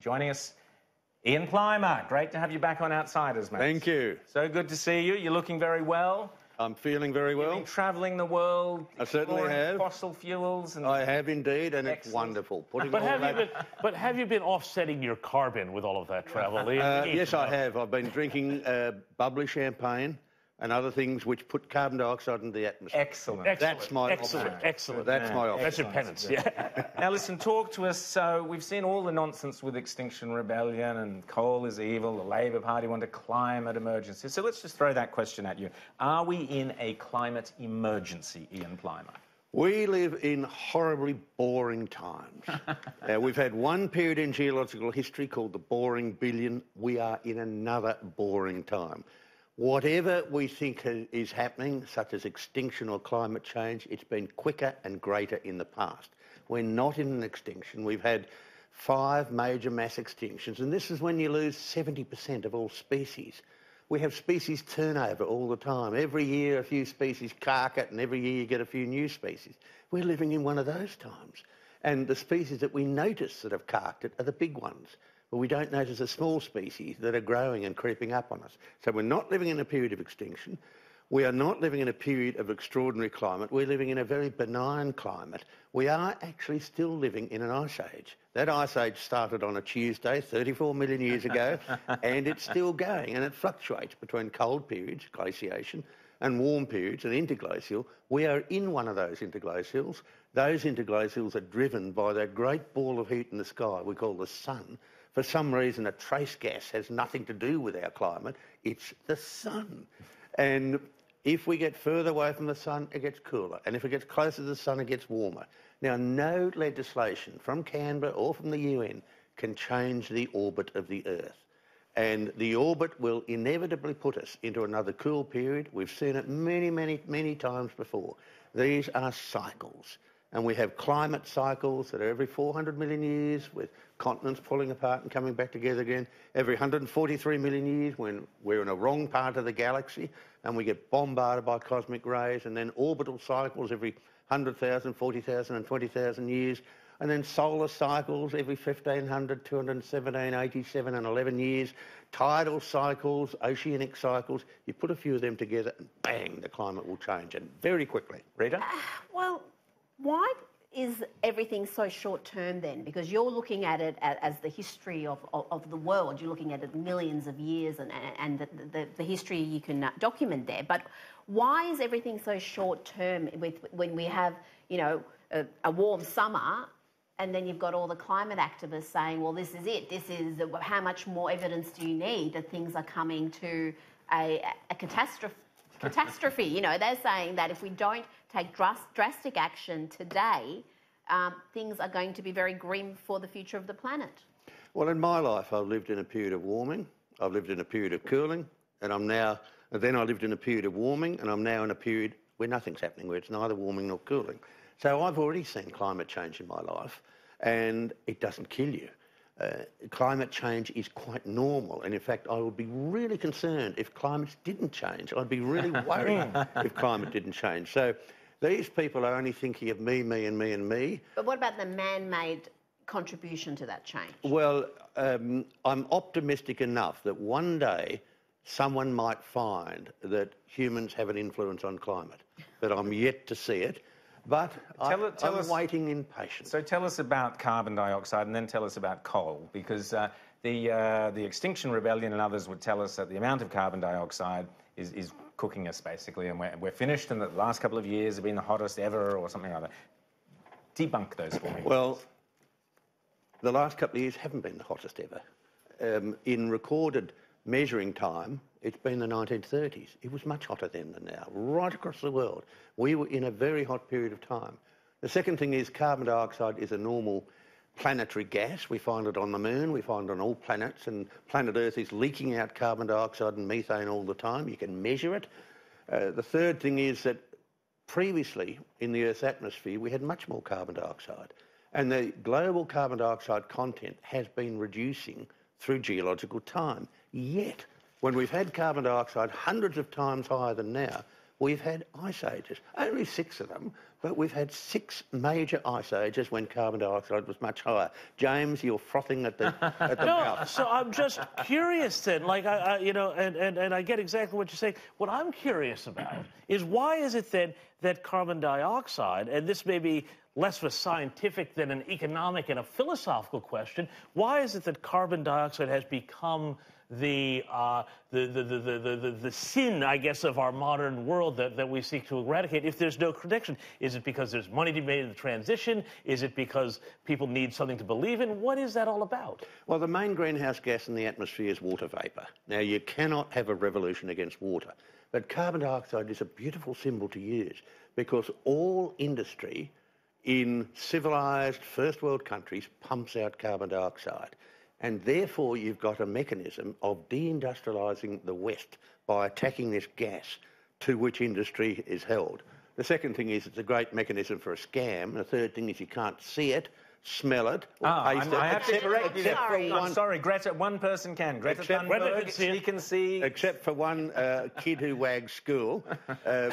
Joining us, Ian Plimer. Great to have you back on Outsiders, mate. Thank you. So good to see you. You're looking very well. I'm feeling very well. You've been travelling the world. I certainly have. Fossil fuels. And I have indeed, and Excellent. it's wonderful. Putting But all have, you that- been, but have you been offsetting your carbon with all of that travel? Ian? Uh, yes, I have. I've been drinking uh, bubbly champagne and other things which put carbon dioxide into the atmosphere. excellent. Excellent. That's my excellent. offset. Excellent. That's my That's your penance. Yeah. Now, listen, talk to us. So, we've seen all the nonsense with Extinction Rebellion and coal is evil. The Labor Party want a climate emergency. So, let's just throw that question at you. Are we in a climate emergency, Ian Plimer? We live in horribly boring times. uh, we've had one period in geological history called the boring billion. We are in another boring time. Whatever we think is happening, such as extinction or climate change, it's been quicker and greater in the past. We're not in an extinction. We've had five major mass extinctions, and this is when you lose 70% of all species. We have species turnover all the time. Every year, a few species cark it, and every year you get a few new species. We're living in one of those times. And the species that we notice that have carked it are the big ones. But we don't notice the small species that are growing and creeping up on us. So we're not living in a period of extinction. We are not living in a period of extraordinary climate. We're living in a very benign climate. We are actually still living in an ice age. That ice age started on a Tuesday 34 million years ago, and it's still going, and it fluctuates between cold periods, glaciation, and warm periods, and interglacial. We are in one of those interglacials. Those interglacials are driven by that great ball of heat in the sky we call the sun. For some reason, a trace gas has nothing to do with our climate. It's the sun. And if we get further away from the sun, it gets cooler. And if it gets closer to the sun, it gets warmer. Now, no legislation from Canberra or from the UN can change the orbit of the Earth. And the orbit will inevitably put us into another cool period. We've seen it many, many, many times before. These are cycles. And we have climate cycles that are every 400 million years with continents pulling apart and coming back together again. Every 143 million years when we're in a wrong part of the galaxy and we get bombarded by cosmic rays. And then orbital cycles every 100,000, 40,000 and 20,000 years. And then solar cycles every 1500, 217, 87 and 11 years. Tidal cycles, oceanic cycles. You put a few of them together and bang, the climate will change and very quickly. Rita? Well, why is everything so short term then? Because you're looking at it as the history of, of, of the world. You're looking at it millions of years and, and the, the, the history you can uh, document there. But why is everything so short term with when we have, you know, a, a warm summer and then you've got all the climate activists saying, well, this is it. This is how much more evidence do you need that things are coming to a, a catastrophe? Catastrophe. You know, they're saying that if we don't take dras- drastic action today, um, things are going to be very grim for the future of the planet. Well, in my life, I've lived in a period of warming, I've lived in a period of cooling, and I'm now, and then I lived in a period of warming, and I'm now in a period where nothing's happening, where it's neither warming nor cooling. So I've already seen climate change in my life, and it doesn't kill you. Uh, climate change is quite normal, and in fact, I would be really concerned if climate didn't change. I'd be really worried if climate didn't change. So these people are only thinking of me, me, and me, and me. But what about the man made contribution to that change? Well, um, I'm optimistic enough that one day someone might find that humans have an influence on climate, but I'm yet to see it. But Tell I, tell I'm us- waiting in patience. So tell us about carbon dioxide and then tell us about coal, because uh, the, uh, the Extinction Rebellion and others would tell us that the amount of carbon dioxide is, is cooking us basically, and we're, we're finished, and that the last couple of years have been the hottest ever, or something like that. Debunk those for me. Well, the last couple of years haven't been the hottest ever. Um, in recorded measuring time, it's been the 1930s. It was much hotter then than now, right across the world. We were in a very hot period of time. The second thing is carbon dioxide is a normal planetary gas. We find it on the moon, we find it on all planets, and planet Earth is leaking out carbon dioxide and methane all the time. You can measure it. Uh, the third thing is that previously in the Earth's atmosphere we had much more carbon dioxide, and the global carbon dioxide content has been reducing through geological time. Yet, when we've had carbon dioxide hundreds of times higher than now, we've had ice ages. Only six of them, But we've had six major ice ages when carbon dioxide was much higher. James, you're frothing at the, at the No, mouth. so I'm just curious then, like, I, I, you know, and, and, and I get exactly what you're saying. What I'm curious about is why is it then that carbon dioxide, and this may be less of a scientific than an economic and a philosophical question, why is it that carbon dioxide has become the, uh, the, the, the, the, the, the, sin, I guess, of our modern world that, that we seek to eradicate if there's no connection? Is it because there's money to be made in the transition? Is it because people need something to believe in? What is that all about? Well, the main greenhouse gas in the atmosphere is water vapour. Now, you cannot have a revolution against water, but carbon dioxide is a beautiful symbol to use because all industry in civilised first world countries pumps out carbon dioxide. And therefore, you've got a mechanism of deindustrialising the West by attacking this gas to which industry is held. The second thing is it's a great mechanism for a scam. The third thing is you can't see it, smell it, or Ah, taste I'm- it. I have to correct you except Sorry. I'm one- sorry, Greta. One person can. Greta Except- Thunberg. can. She can see. except for one uh, kid who wags school. Um,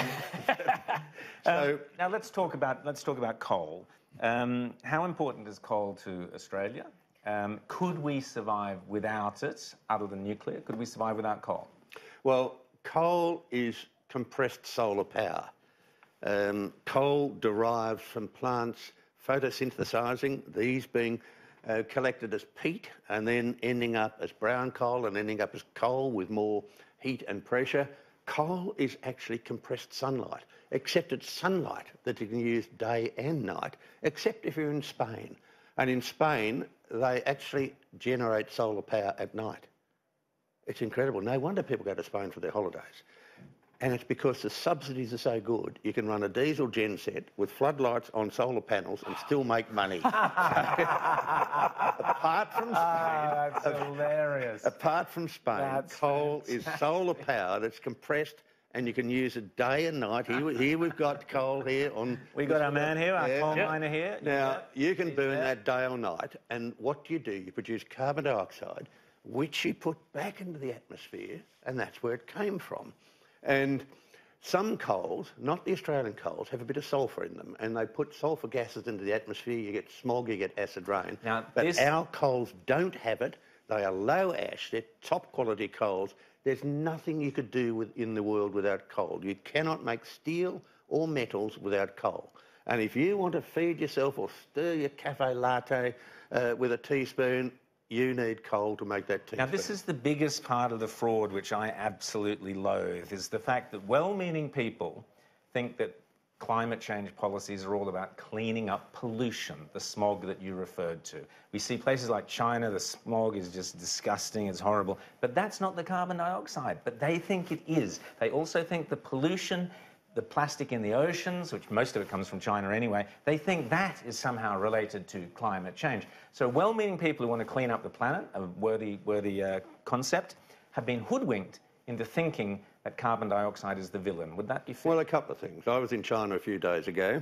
so, Now let's talk about let's talk about coal. Um, how important is coal to Australia? Um, could we survive without it, other than nuclear? Could we survive without coal? well, coal is compressed solar power. Um, coal derives from plants photosynthesizing, these being uh, collected as peat and then ending up as brown coal and ending up as coal with more heat and pressure. Coal is actually compressed sunlight, except it's sunlight that you can use day and night, except if you're in Spain. And in Spain, they actually generate solar power at night. It's incredible. No wonder people go to Spain for their holidays. And it's because the subsidies are so good, you can run a diesel genset with floodlights on solar panels and still make money. apart from Spain, Ah, that's hilarious. apart from Spain, That's coal is solar power that's compressed and you can use it day and night. Here, here we've got coal here on. we've got our man here, our Yeah. coal Yeah. miner here. Now, you can He's burn there. that day or night, and what do you do? You produce carbon dioxide, which you put back into the atmosphere, and that's where it came from. And some coals, not the Australian coals, have a bit of sulphur in them, and they put sulphur gases into the atmosphere. You get smog, you get acid rain. Now, but this- our coals don't have it. They are low ash. They're top quality coals. There's nothing you could do with, in the world without coal. You cannot make steel or metals without coal. And if you want to feed yourself or stir your cafe latte uh, with a teaspoon, you need coal to make that teaspoon. Now, this is the biggest part of the fraud, which I absolutely loathe, is the fact that well-meaning people think that climate change policies are all about cleaning up pollution, the smog that you referred to. We see places like China, the smog is just disgusting, it's horrible, but that's not the carbon dioxide, but they think it is. They also think the pollution the plastic in the oceans, which most of it comes from China anyway, they think that is somehow related to climate change. So well-meaning people who want to clean up the planet, a worthy, worthy uh, concept, have been hoodwinked into thinking that carbon dioxide is the villain. Would that be fair? Well, a couple of things. I was in China a few days ago,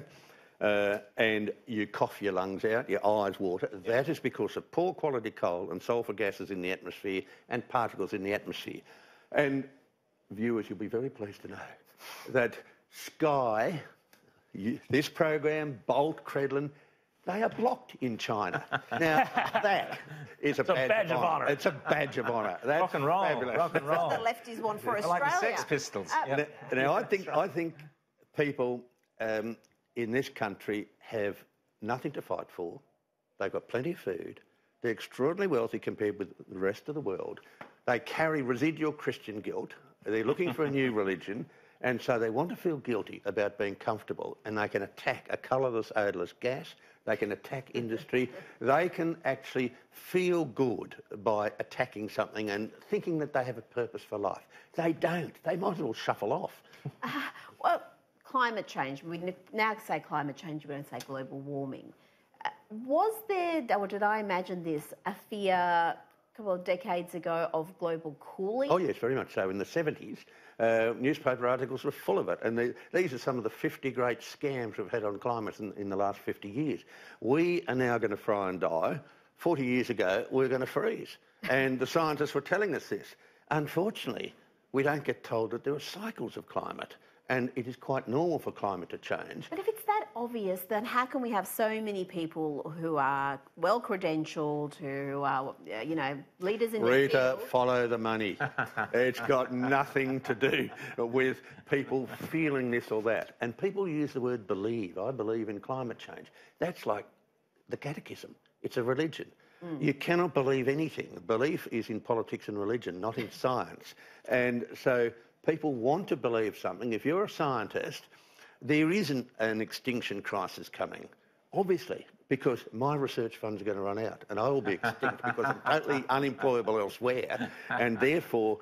uh, and you cough your lungs out, your eyes water. That is because of poor quality coal and sulphur gases in the atmosphere and particles in the atmosphere. And viewers, you'll be very pleased to know that Sky, you, this program, Bolt, Credlin, they are blocked in China. Now, that is a, badge, badge of honour. It's a badge of honour. That's rock and roll, fabulous. rock and roll. The lefties want for I Australia. like the Sex Pistols. Uh, Yeah. Now, now, I think I think people um, in this country have nothing to fight for. They've got plenty of food. They're extraordinarily wealthy compared with the rest of the world. They carry residual Christian guilt. They're looking for a new religion. And so they want to feel guilty about being comfortable, and they can attack a colourless, odourless gas. They can attack industry. They can actually feel good by attacking something and thinking that they have a purpose for life. They don't. They might as well shuffle off. Well, climate change. We now say climate change. We don't say global warming. Uh, was there, or did I imagine this, a fear a couple of decades ago of global cooling? Oh, yes, very much so. In the 70s, uh, newspaper articles were full of it. And these are some of the 50 great scams we've had on climate in, in the last 50 years. We are now going to fry and die. 40 years ago, we were going to freeze. And the scientists were telling us this. Unfortunately, we don't get told that there are cycles of climate. And it is quite normal for climate to change. But if it's that obvious, then how can we have so many people who are well credentialed, who are, uh, you know, leaders in Rita, follow the money. it's got nothing to do with people feeling this or that. And people use the word believe. I believe in climate change. That's like the catechism. It's a religion. You cannot believe anything. Belief is in politics and religion, not in science. And so people want to believe something. If you're a scientist, there isn't an extinction crisis coming, obviously, because my research funds are going to run out and I will be extinct because I'm totally unemployable elsewhere. And therefore,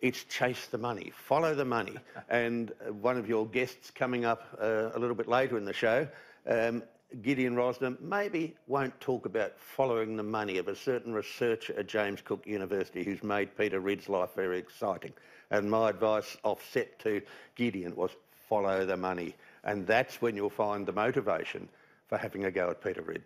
it's chase the money, follow the money. And one of your guests coming up uh, a little bit later in the show, um, Gideon Rozner, maybe won't talk about following the money of a certain researcher at James Cook University who's made Peter Ridd's life very exciting. And my advice offset to Gideon was follow the money. And that's when you'll find the motivation for having a go at Peter Ridd.